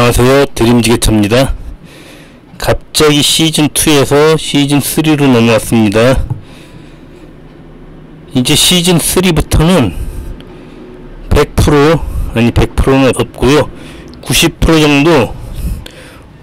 안녕하세요. 드림지게차입니다. 갑자기 시즌2에서 시즌3로 넘어왔습니다. 이제 시즌3부터는 100% 아니 100%는 없고요. 90% 정도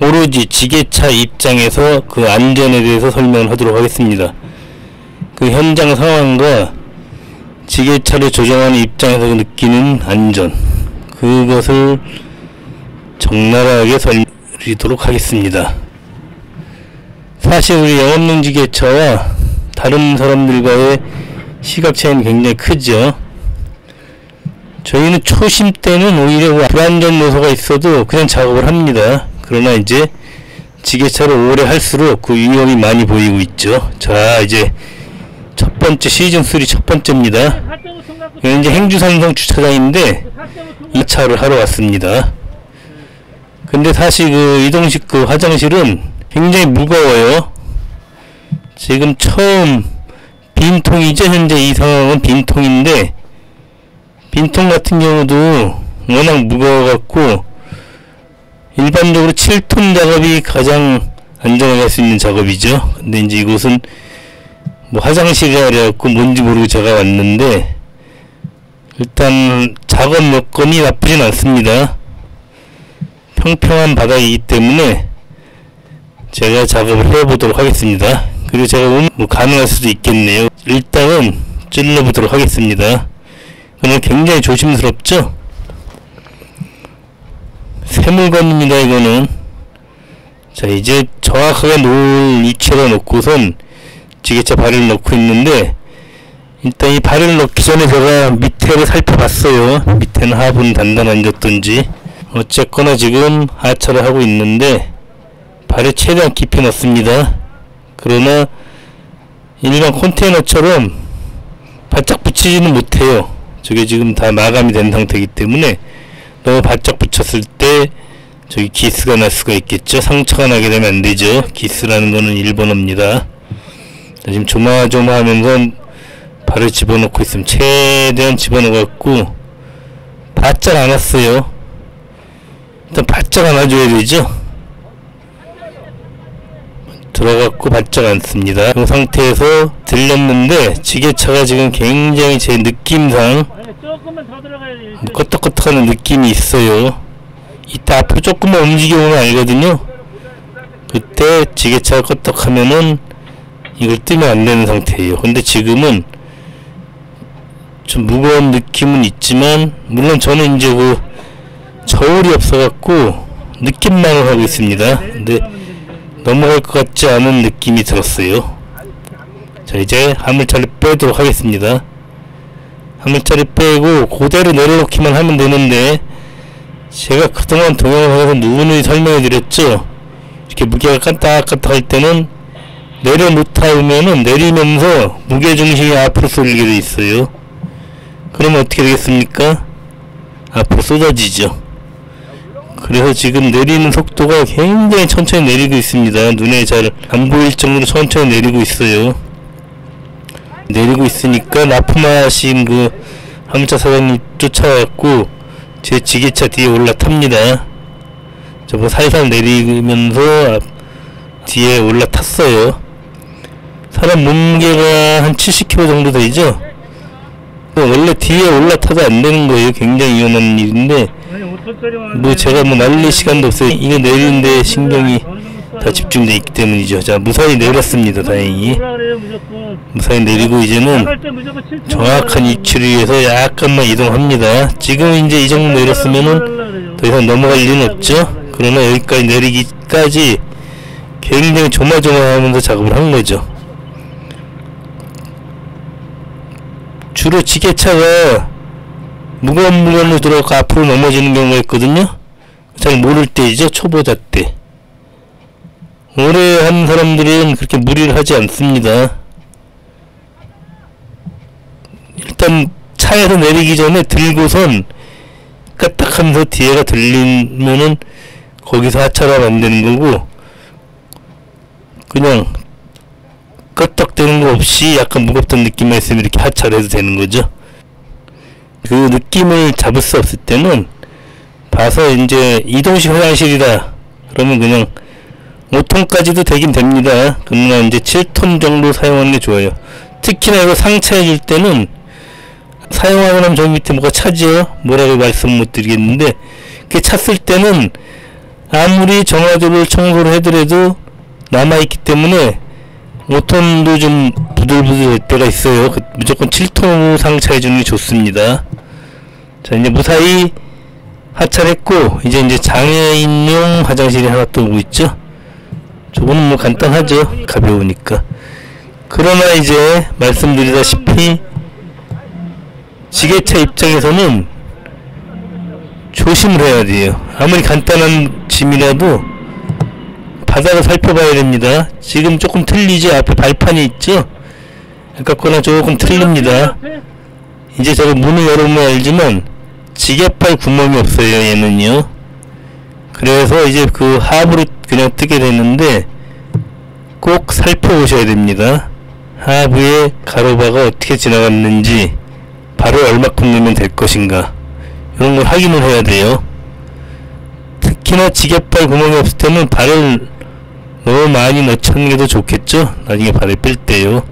오로지 지게차 입장에서 그 안전에 대해서 설명을 하도록 하겠습니다. 그 현장 상황과 지게차를 조정하는 입장에서 느끼는 안전 그것을 적나라하게 설명드리도록 하겠습니다. 사실 우리 영업용지게차와 다른 사람들과의 시각 차이는 굉장히 크죠. 저희는 초심 때는 오히려 불안전 요소가 있어도 그냥 작업을 합니다. 그러나 이제 지게차를 오래 할수록 그 위험이 많이 보이고 있죠. 자, 이제 첫 번째 시즌 3 첫 번째입니다. 이제 행주산성 주차장인데 이 차를 하러 왔습니다. 근데 사실 그 이동식 그 화장실은 굉장히 무거워요. 지금 처음 빈통이죠. 현재 이 상황은 빈통인데 빈통 같은 경우도 워낙 무거워갖고 일반적으로 7톤 작업이 가장 안정하게 할수 있는 작업이죠. 근데 이제 이곳은 뭐 화장실이라 그래갖고 뭔지 모르고 제가 왔는데 일단 작업 여건이 나쁘진 않습니다. 평평한 바닥이기 때문에 제가 작업을 해보도록 하겠습니다. 그리고 제가 뭐 가능할 수도 있겠네요. 일단은 찔러보도록 하겠습니다. 그러면 굉장히 조심스럽죠? 새 물건입니다, 이거는. 자, 이제 정확하게 놓을 위치에 놓고선 지게차 발을 넣고 있는데, 일단 이 발을 넣기 전에 제가 밑에를 살펴봤어요. 밑에는 하부는 단단한졌던지. 어쨌거나 지금 하차를 하고 있는데 발을 최대한 깊이 넣습니다. 그러나 일반 컨테이너처럼 바짝 붙이지는 못해요. 저게 지금 다 마감이 된 상태이기 때문에 너무 바짝 붙였을 때 저기 기스가 날 수가 있겠죠. 상처가 나게 되면 안 되죠. 기스라는 거는 일본어입니다. 지금 조마조마하면서 발을 집어넣고 있으면 최대한 집어넣어갖고 바짝 안 왔어요. 일단 바짝 안아줘야 되죠? 들어갔고 바짝 않습니다. 그 상태에서 들렸는데 지게차가 지금 굉장히 제 느낌상 끄떡끄떡하는 느낌이 있어요. 이따 앞으로 조금만 움직여보면 알거든요. 그때 지게차가 끄떡하면은 이걸 뜨면 안 되는 상태예요. 근데 지금은 좀 무거운 느낌은 있지만 물론 저는 이제 그 저울이 없어갖고 느낌만을 하고 있습니다. 근데 넘어갈 것 같지 않은 느낌이 들었어요. 자 이제 화물차를 빼도록 하겠습니다. 화물차를 빼고 그대로 내려놓기만 하면 되는데 제가 그동안 동영상에서 누누이 설명해 드렸죠. 이렇게 무게가 깐딱깐딱 할 때는 내려놓다 보면은 내리면서 무게중심이 앞으로 쏠리게 돼 있어요. 그러면 어떻게 되겠습니까? 앞으로 쏟아지죠. 그래서 지금 내리는 속도가 굉장히 천천히 내리고 있습니다. 눈에 잘 안 보일 정도로 천천히 내리고 있어요. 내리고 있으니까 납품하신 그 화물차 사장님 쫓아왔고 제 지게차 뒤에 올라탑니다. 저거 살살 내리면서 뒤에 올라탔어요. 사람 몸무게가 한 70kg 정도 되죠? 원래 뒤에 올라타도 안 되는 거예요. 굉장히 위험한 일인데 뭐 제가 뭐 날릴 시간도 없어요. 이거 내리는데 신경이 다 집중돼 있기 때문이죠. 자 무사히 내렸습니다. 다행히 무사히 내리고 이제는 정확한 위치를 위해서 약간만 이동합니다. 지금 이제 이 정도 내렸으면은 더 이상 넘어갈 일은 없죠. 그러나 여기까지 내리기까지 굉장히 조마조마하면서 작업을 한 거죠. 주로 지게차가 무거운 물건을 들어가 앞으로 넘어지는 경우가 있거든요. 잘 모를 때이죠. 초보자 때. 오래 한 사람들은 그렇게 무리를 하지 않습니다. 일단 차에서 내리기 전에 들고선 까딱하면서 뒤에가 들리면은 거기서 하면 안 되는 거고 그냥 끄떡대는 거 없이 약간 무겁던 느낌만 있으면 이렇게 하차를 해도 되는 거죠. 그 느낌을 잡을 수 없을 때는 봐서 이제 이동식 화장실이다 그러면 그냥 5톤까지도 되긴 됩니다. 그러나 이제 7톤 정도 사용하는 게 좋아요. 특히나 이거 상차해 줄 때는 사용하고 나면 저기 밑에 뭐가 차지요 뭐라고 말씀 못 드리겠는데 그 찼을 때는 아무리 정화조를 청소를 해더라도 남아있기 때문에 5톤도 좀 부들부들 될 때가 있어요. 그 무조건 7톤으로 상차 해 주는 게 좋습니다. 자 이제 무사히 하차했고 이제 이제 장애인용 화장실이 하나 또 오고 있죠. 저거는 뭐 간단하죠. 가벼우니까. 그러나 이제 말씀드리다시피 지게차 입장에서는 조심을 해야 돼요. 아무리 간단한 짐이라도 바닥을 살펴봐야 됩니다. 지금 조금 틀리죠 앞에 발판이 있죠? 아까 거랑 조금 틀립니다. 이제 저거 문을 열어보면 알지만 지게발 구멍이 없어요 얘는요. 그래서 이제 그 하부로 그냥 뜨게 되는데 꼭 살펴보셔야 됩니다. 하부에 가로바가 어떻게 지나갔는지 발을 얼마큼 넣으면 될 것인가. 이런 걸 확인을 해야 돼요. 특히나 지게발 구멍이 없을 때는 발을 너무 많이 넣지 않는 게 더 좋겠죠 나중에 발을 뺄 때요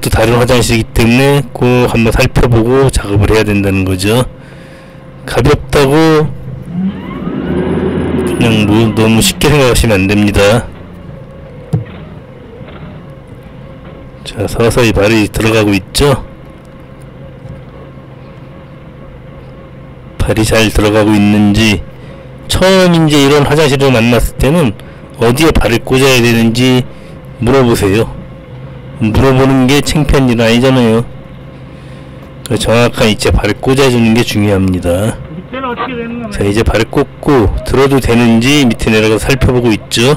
또 다른 화장실이기 때문에 꼭 한번 살펴보고 작업을 해야 된다는 거죠. 가볍다고 그냥 뭐 너무 쉽게 생각하시면 안 됩니다. 자, 서서히 발이 들어가고 있죠? 발이 잘 들어가고 있는지 처음 이제 이런 화장실을 만났을 때는 어디에 발을 꽂아야 되는지 물어보세요. 물어보는 게 창피한 일 아니잖아요. 그 정확한 이제 발을 꽂아주는 게 중요합니다. 자 이제 발을 꽂고 들어도 되는지 밑에 내려가 살펴보고 있죠.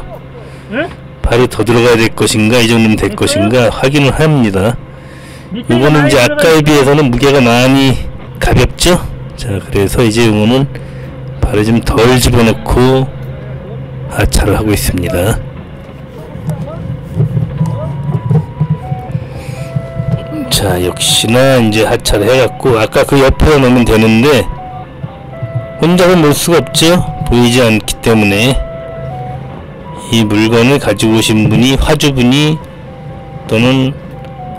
예? 발이 더 들어가야 될 것인가 이 정도면 될 것인가 확인을 합니다. 이거는 이제 아까에 비해서는 무게가 많이 가볍죠? 자 그래서 이제 이거는 발을 좀 덜 집어넣고 하차를 하고 있습니다. 자 역시나 이제 하차를 해갖고 아까 그 옆에다 놓으면 되는데 혼자는 놓을 수가 없죠? 보이지 않기 때문에. 이 물건을 가지고 오신 분이 화주분이 또는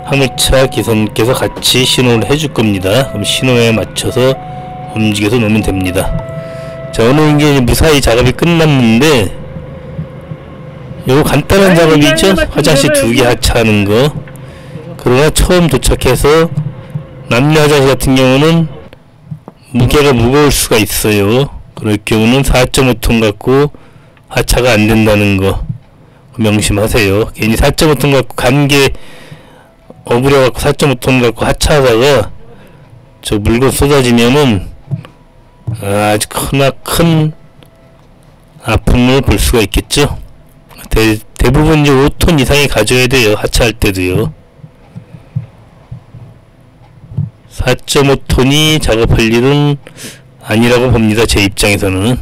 화물차 기사님께서 같이 신호를 해줄 겁니다. 그럼 신호에 맞춰서 움직여서 놓으면 됩니다 자 오늘 이제 무사히 작업이 끝났는데 요거 간단한 작업이죠 화장실 두 개 하차하는 거 그러나 처음 도착해서 남녀 화장실 같은 경우는 무게가 무거울 수가 있어요. 그럴 경우는 4.5톤 갖고 하차가 안 된다는 거 명심하세요. 괜히 4.5톤 갖고 감개 어부려 갖고 4.5톤 갖고 하차하다가 저 물건 쏟아지면은 아주 크나큰 아픔을 볼 수가 있겠죠. 대, 대부분 이제 5톤 이상이 가져야 돼요. 하차할 때도요. 4.5톤이 작업할 일은 아니라고 봅니다. 제 입장에서는.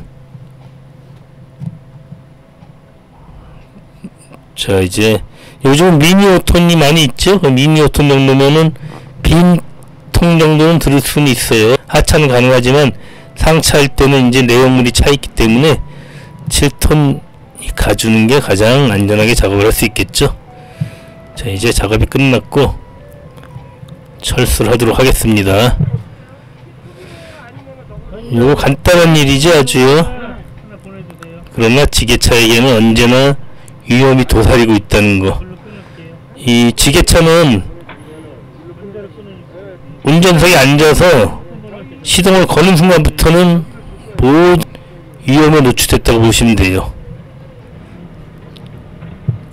자, 이제 요즘 미니 5톤이 많이 있죠? 그 미니 5톤 정도면은 빈 통 정도는 들을 수는 있어요. 하차는 가능하지만 상차할 때는 이제 내용물이 차 있기 때문에 7톤 가주는 게 가장 안전하게 작업을 할 수 있겠죠. 자, 이제 작업이 끝났고 철수를 하도록 하겠습니다. 요거 간단한 일이죠 아주요. 그러나 지게차에게는 언제나 위험이 도사리고 있다는 거. 불로 끊을게요. 이 지게차는. 운전석에 앉아서 시동을 거는 순간부터는 모든 위험에 노출됐다고 보시면 돼요.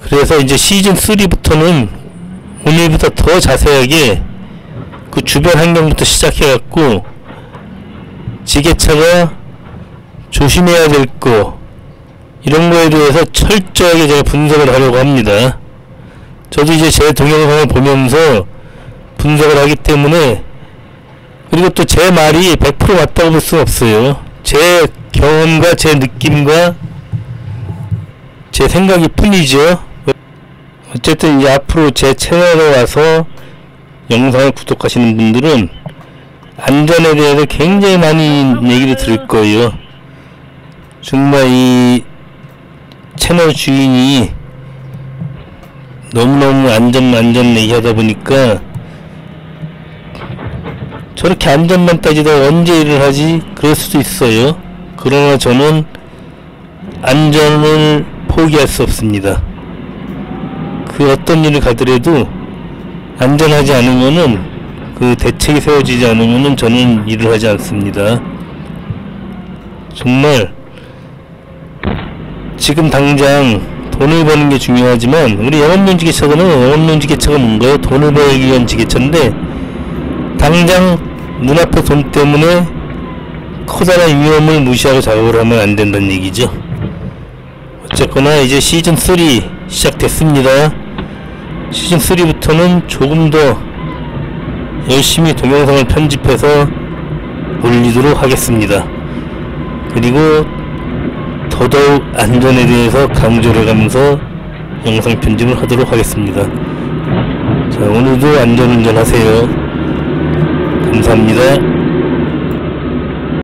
그래서 이제 시즌 3부터는 오늘보다 더 자세하게 그 주변 환경부터 시작해갖고 지게차가 조심해야 될 거 이런 거에 대해서 철저하게 제가 분석을 하려고 합니다. 저도 이제 제 동영상을 보면서 분석을 하기 때문에 그리고 또 제 말이 100% 맞다고 볼 수는 없어요. 제 경험과 제 느낌과 제 생각이 뿐이죠. 어쨌든 이제 앞으로 제 채널에 와서 영상을 구독하시는 분들은 안전에 대해서 굉장히 많이 얘기를 들을 거예요. 정말 이 채널 주인이 너무너무 안전 안전 얘기하다 보니까 저렇게 안전만 따지다 언제 일을 하지? 그럴 수도 있어요. 그러나 저는 안전을 포기할 수 없습니다. 그 어떤 일을 가더라도 안전하지 않으면은 그 대책이 세워지지 않으면은 저는 일을 하지 않습니다. 정말 지금 당장 돈을 버는 게 중요하지만 우리 영업용 지게차는 영업용 지게차가 뭔가요? 돈을 벌기 위한 지게차인데 당장 눈앞에 돈 때문에 커다란 위험을 무시하고 작업을 하면 안 된다는 얘기죠. 어쨌거나 이제 시즌 3 시작됐습니다. 시즌 3부터는 조금 더 열심히 동영상을 편집해서 올리도록 하겠습니다. 그리고 더더욱 안전에 대해서 강조를 가면서 영상 편집을 하도록 하겠습니다. 자, 오늘도 안전운전 하세요. 감사합니다.